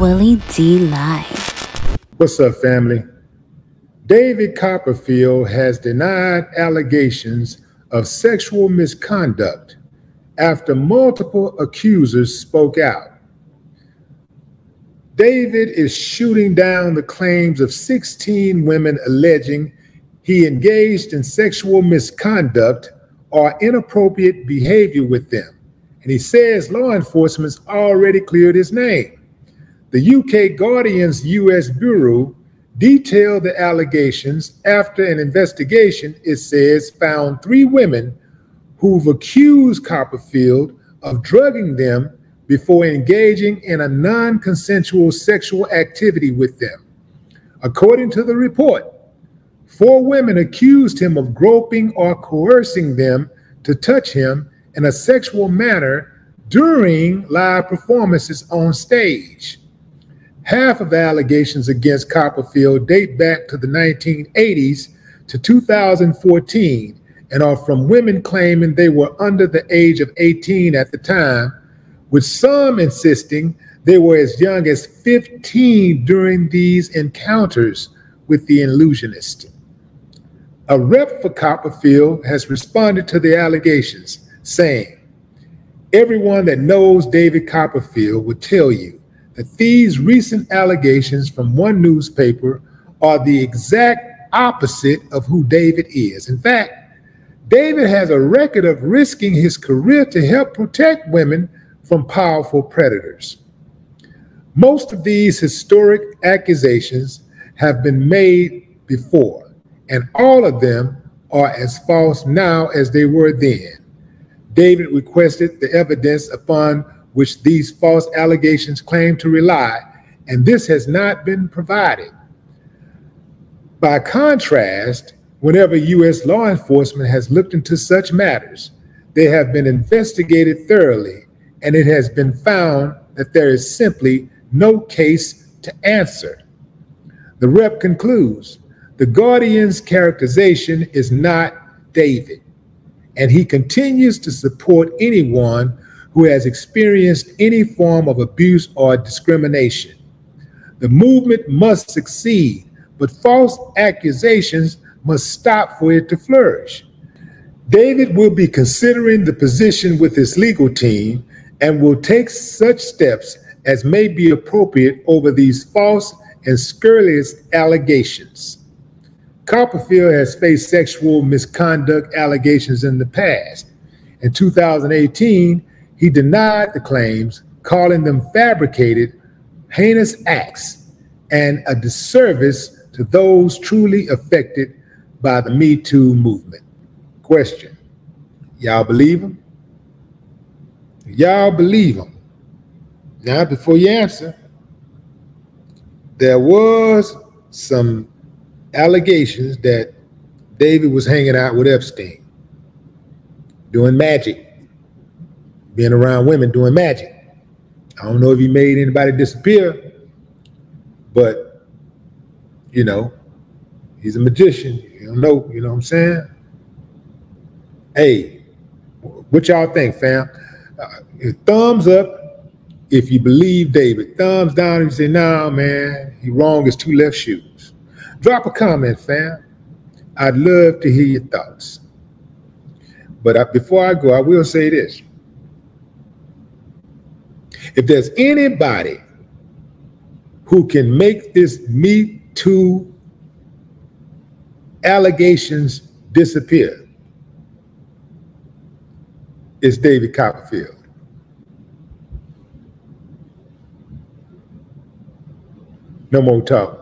Willie D Live. What's up, family? David Copperfield has denied allegations of sexual misconduct after multiple accusers spoke out. David is shooting down the claims of 16 women alleging he engaged in sexual misconduct or inappropriate behavior with them. And he says law enforcement's already cleared his name. The UK Guardian's US Bureau detailed the allegations after an investigation, it says, found three women who've accused Copperfield of drugging them before engaging in a non consensual sexual activity with them. According to the report, four women accused him of groping or coercing them to touch him in a sexual manner during live performances on stage. Half of the allegations against Copperfield date back to the 1980s to 2014 and are from women claiming they were under the age of 18 at the time, with some insisting they were as young as 15 during these encounters with the illusionist. A rep for Copperfield has responded to the allegations, saying, Everyone that knows David Copperfield would tell you that these recent allegations from one newspaper are the exact opposite of who David is. In fact, David has a record of risking his career to help protect women from powerful predators. Most of these historic accusations have been made before, and all of them are as false now as they were then. David requested the evidence upon which these false allegations claim to rely, and this has not been provided. By contrast, whenever U.S. law enforcement has looked into such matters, they have been investigated thoroughly, and it has been found that there is simply no case to answer. The rep concludes the Guardian's characterization is not David, and he continues to support anyone who has experienced any form of abuse or discrimination. The movement must succeed, but false accusations must stop for it to flourish. David will be considering the position with his legal team and will take such steps as may be appropriate over these false and scurrilous allegations. Copperfield has faced sexual misconduct allegations in the past. In 2018, he denied the claims, calling them fabricated, heinous acts, and a disservice to those truly affected by the Me Too movement. Question Y'all believe him? Y'all believe him? Now, before you answer, there was some allegations that David was hanging out with Epstein, doing magic being around women doing magic. I don't know if he made anybody disappear, but you know, he's a magician. You don't know, you know what I'm saying? Hey, what y'all think, fam? Uh, thumbs up if you believe David. Thumbs down if you say, nah, man, he wrong as two left shoes. Drop a comment, fam. I'd love to hear your thoughts. But I, before I go, I will say this. If there's anybody who can make this Me Too allegations disappear, it's David Copperfield. No more talk.